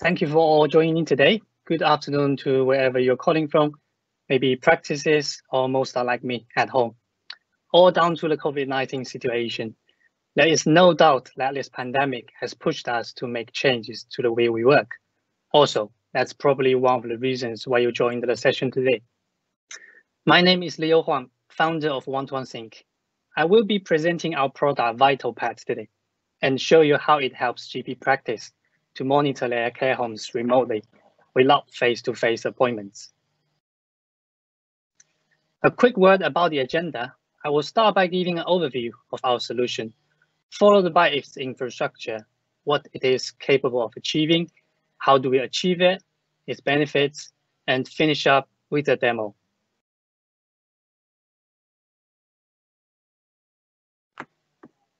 Thank you for all joining today. Good afternoon to wherever you're calling from, maybe practices or most are like me at home. All down to the COVID-19 situation. There is no doubt that this pandemic has pushed us to make changes to the way we work. Also, that's probably one of the reasons why you joined the session today. My name is Leo Huang, founder of One-to-One Sync. I will be presenting our product VitalPad today and show you how it helps GP practice to monitor their care homes remotely without face-to-face -face appointments. A quick word about the agenda. I will start by giving an overview of our solution, followed by its infrastructure, what it is capable of achieving, how do we achieve it, its benefits, and finish up with a demo.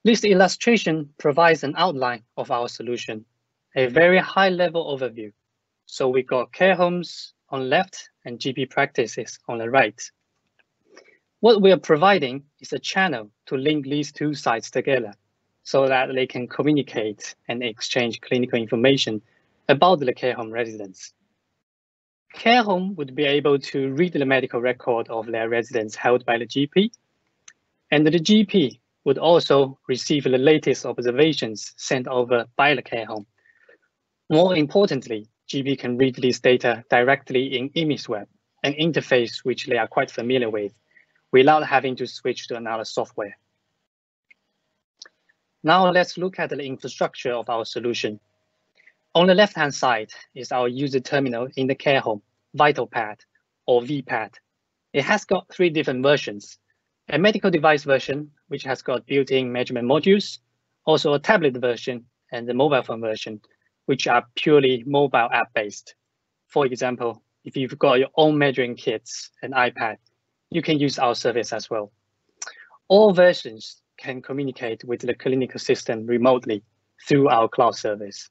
This illustration provides an outline of our solution, a very high level overview. So we got care homes on left and GP practices on the right. What we are providing is a channel to link these two sites together so that they can communicate and exchange clinical information about the care home residents. Care home would be able to read the medical record of their residents held by the GP, and the GP would also receive the latest observations sent over by the care home. More importantly, GP can read this data directly in EMIS Web, an interface which they are quite familiar with, without having to switch to another software. Now let's look at the infrastructure of our solution. On the left-hand side is our user terminal in the care home, VitalPad or VPad. It has got three different versions. A medical device version, which has got built-in measurement modules, also a tablet version and the mobile phone version, which are purely mobile app-based. For example, if you've got your own measuring kits and iPad, you can use our service as well. All versions can communicate with the clinical system remotely through our cloud service.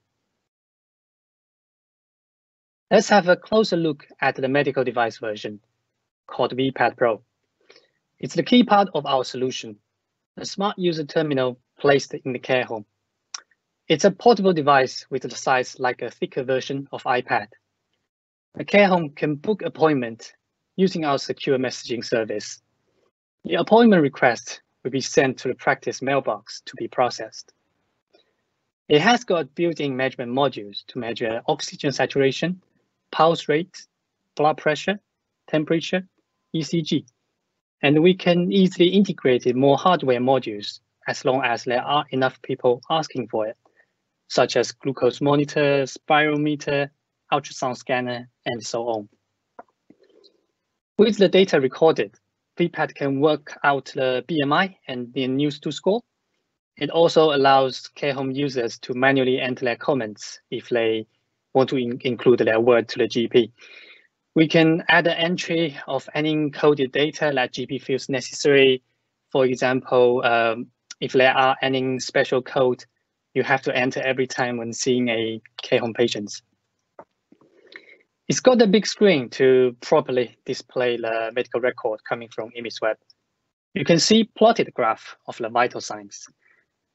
Let's have a closer look at the medical device version called VPad Pro. It's the key part of our solution, a smart user terminal placed in the care home. It's a portable device with the size like a thicker version of iPad. A care home can book appointment using our secure messaging service. The appointment request will be sent to the practice mailbox to be processed. It has got built-in measurement modules to measure oxygen saturation, pulse rate, blood pressure, temperature, ECG, and we can easily integrate more hardware modules as long as there are enough people asking for it, such as glucose monitor, spirometer, ultrasound scanner, and so on. With the data recorded, VPad can work out the BMI and the NEWS2 score. It also allows care home users to manually enter their comments if they want to in include their word to the GP. We can add an entry of any encoded data that GP feels necessary. For example, um, if there are any special code you have to enter every time when seeing a care home patient. It's got a big screen to properly display the medical record coming from EMIS Web. You can see plotted graph of the vital signs,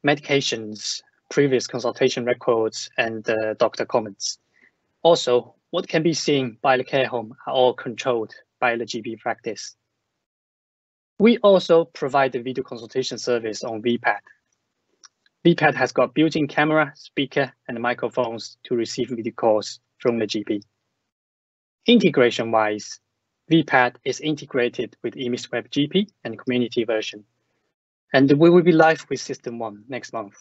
medications, previous consultation records, and uh, doctor comments. Also, what can be seen by the care home are all controlled by the GP practice. We also provide the video consultation service on VPad. VPad has got built-in camera, speaker, and microphones to receive video calls from the GP. Integration-wise, VPad is integrated with EMIS Web GP and community version, and we will be live with SystmOne next month.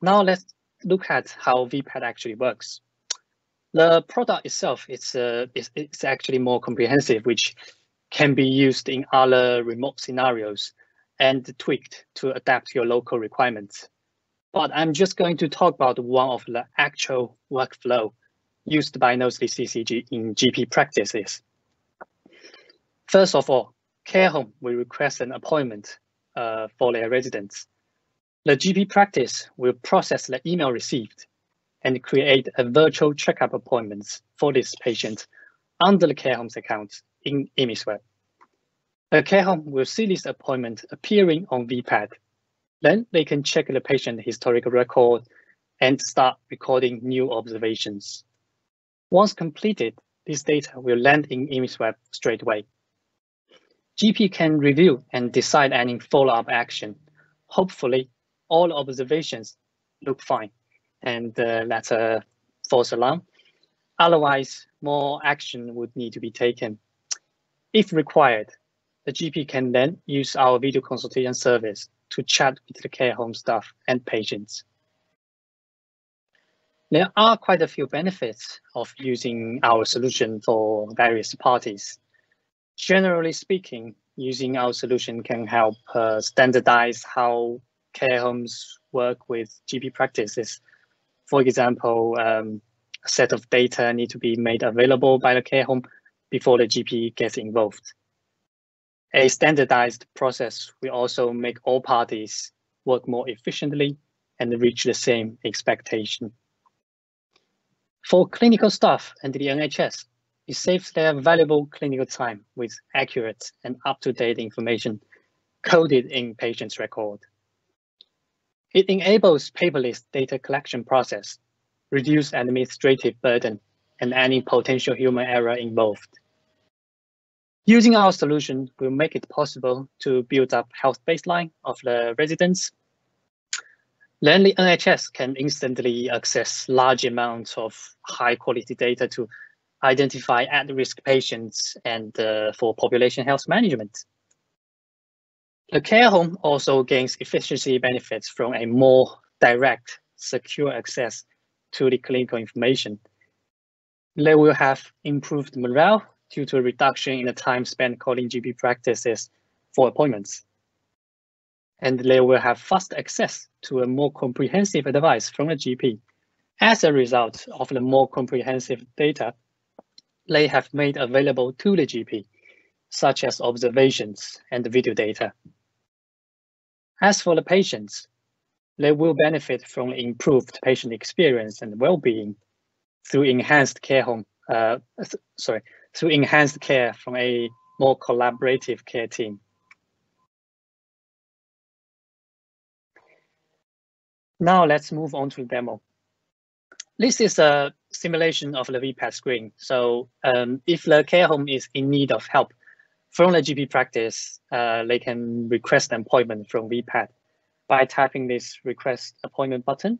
Now let's look at how VPad actually works. The product itself is, uh, is, is actually more comprehensive, which can be used in other remote scenarios and tweaked to adapt your local requirements. But I'm just going to talk about one of the actual workflow used by Knowsley CCG in GP practices. First of all, care home will request an appointment uh, for their residents the GP practice will process the email received and create a virtual checkup appointment for this patient under the care home's account in EMIS Web. The care home will see this appointment appearing on VPad. Then they can check the patient historical record, and start recording new observations. Once completed, this data will land in EMIS Web straight away. GP can review and decide any follow-up action. Hopefully, all observations look fine and uh, that's a false alarm. Otherwise, more action would need to be taken. If required, the GP can then use our video consultation service to chat with the care home staff and patients. There are quite a few benefits of using our solution for various parties. Generally speaking, using our solution can help uh, standardize how care homes work with GP practices. For example, um, a set of data need to be made available by the care home before the GP gets involved. A standardized process will also make all parties work more efficiently and reach the same expectation. For clinical staff and the NHS, it saves their valuable clinical time with accurate and up-to-date information coded in patient's record. It enables paperless data collection process, reduce administrative burden, and any potential human error involved. Using our solution will make it possible to build up health baseline of the residents then the NHS can instantly access large amounts of high quality data to identify at-risk patients and uh, for population health management. The care home also gains efficiency benefits from a more direct, secure access to the clinical information. They will have improved morale due to a reduction in the time spent calling GP practices for appointments and they will have fast access to a more comprehensive advice from the GP. As a result of the more comprehensive data they have made available to the GP, such as observations and video data. As for the patients, they will benefit from improved patient experience and well-being through enhanced care home, uh, sorry, through enhanced care from a more collaborative care team. Now let's move on to demo. This is a simulation of the VPAD screen. So um, if the care home is in need of help from the GP practice, uh, they can request an appointment from VPAD by tapping this request appointment button.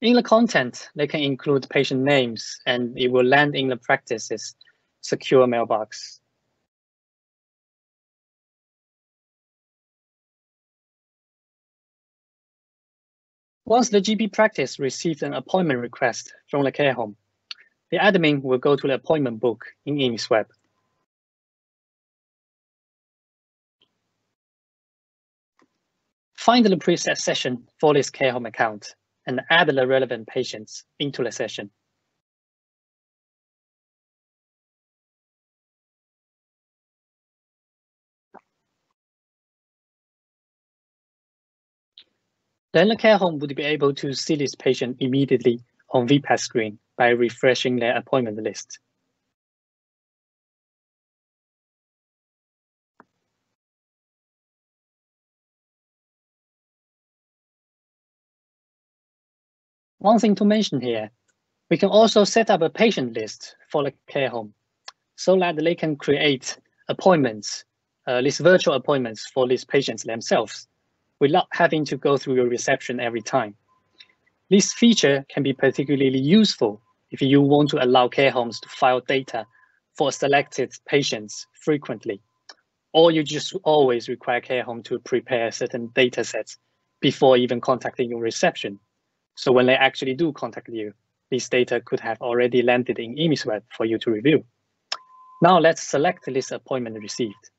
In the content, they can include patient names and it will land in the practice's secure mailbox. Once the GP practice receives an appointment request from the care home, the admin will go to the appointment book in EMIS Web. Find the preset session for this care home account and add the relevant patients into the session. Then the care home would be able to see this patient immediately on VPAD screen by refreshing their appointment list. One thing to mention here, we can also set up a patient list for the care home so that they can create appointments, uh, these virtual appointments for these patients themselves without having to go through your reception every time. This feature can be particularly useful if you want to allow care homes to file data for selected patients frequently, or you just always require care home to prepare certain data sets before even contacting your reception. So when they actually do contact you, this data could have already landed in EMIS Web for you to review. Now let's select this appointment received.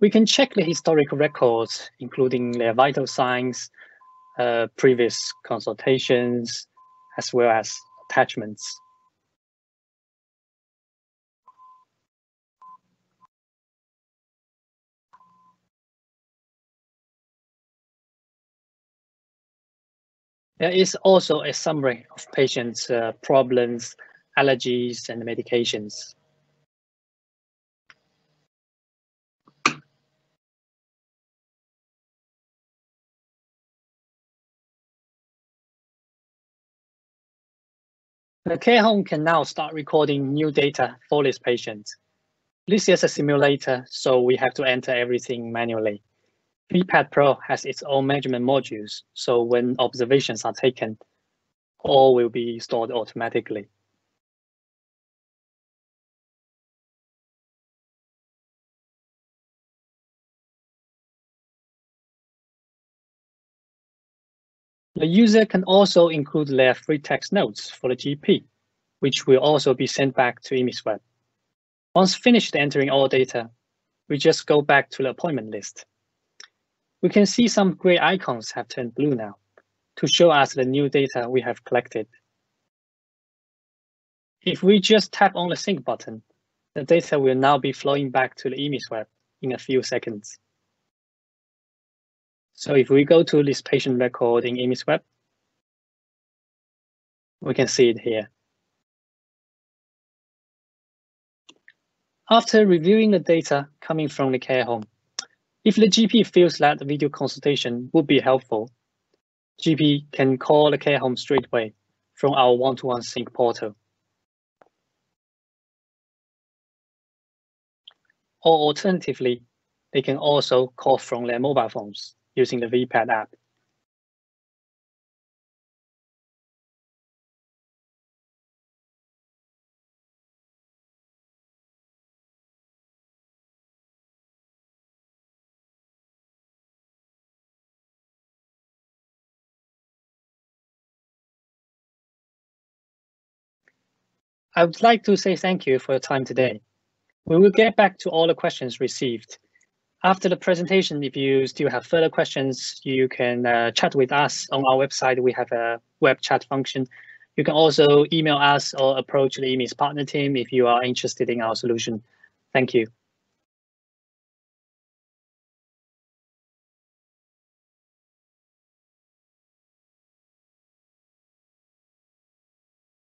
We can check the historical records, including their vital signs, uh, previous consultations, as well as attachments. There is also a summary of patients' uh, problems, allergies, and medications. The care home can now start recording new data for this patient. This is a simulator, so we have to enter everything manually. VPAD Pro has its own measurement modules, so when observations are taken, all will be stored automatically. The user can also include their free text notes for the GP, which will also be sent back to EMIS Web. Once finished entering all data, we just go back to the appointment list. We can see some gray icons have turned blue now to show us the new data we have collected. If we just tap on the sync button, the data will now be flowing back to the EMIS Web in a few seconds. So if we go to this patient record in EMIS Web, we can see it here. After reviewing the data coming from the care home, if the GP feels that the video consultation would be helpful, GP can call the care home straight away from our one-to-one -one sync portal. Or alternatively, they can also call from their mobile phones using the VPAD app. I would like to say thank you for your time today. We will get back to all the questions received after the presentation, if you still have further questions, you can uh, chat with us on our website. We have a web chat function. You can also email us or approach the EMIS partner team if you are interested in our solution. Thank you.